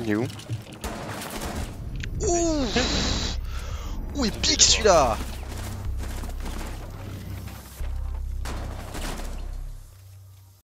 Il est où? Ouh! Ouh, il pique celui-là?